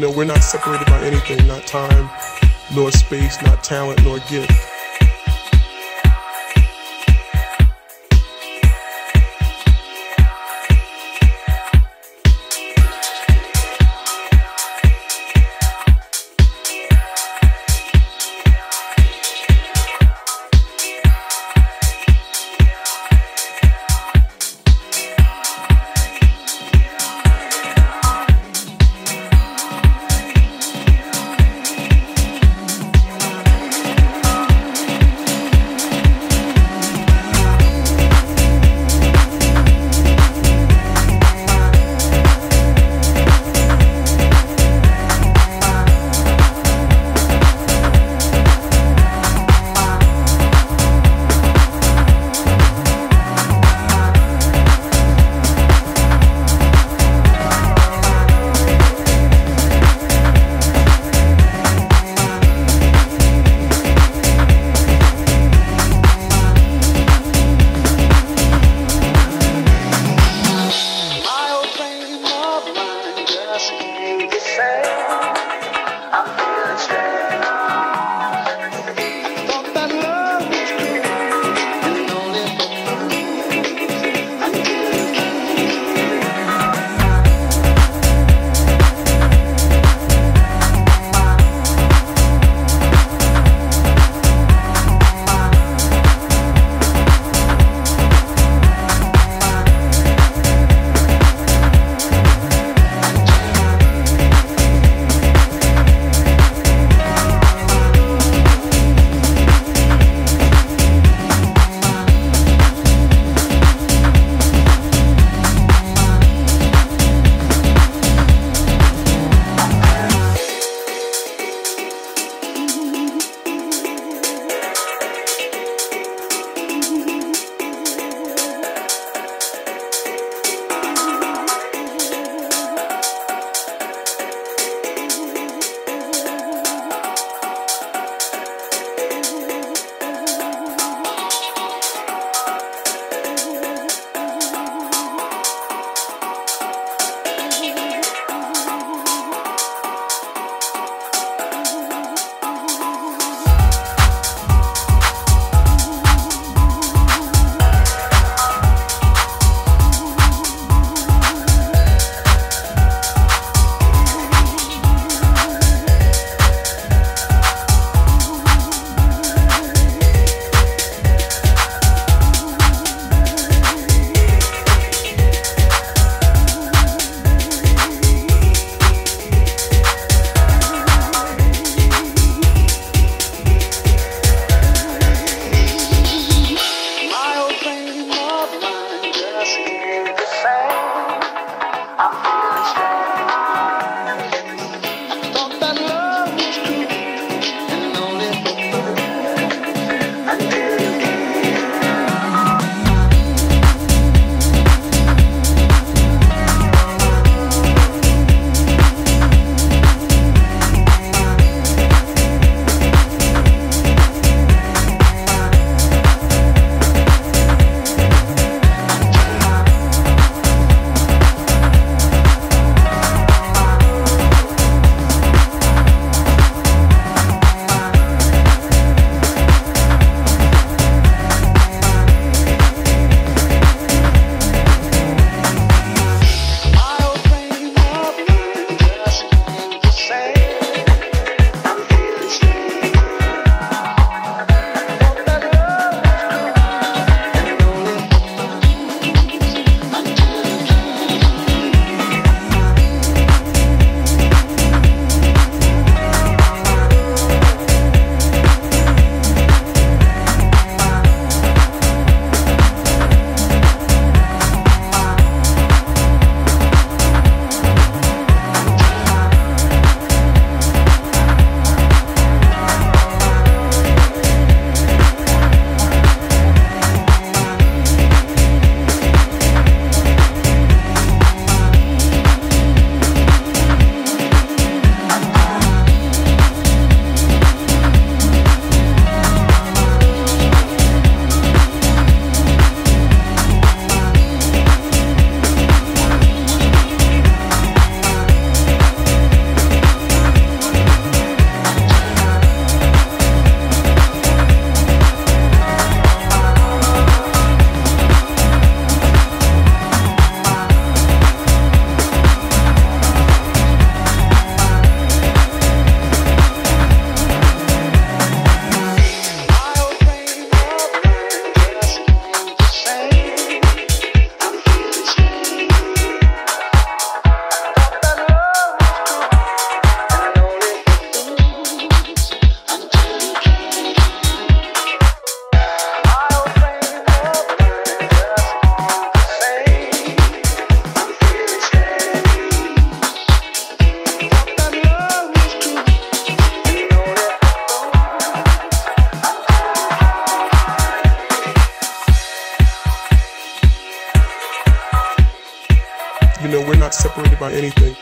know, we're not separated by anything, not time, nor space, not talent, nor gift. the same. You know, we're not separated by anything.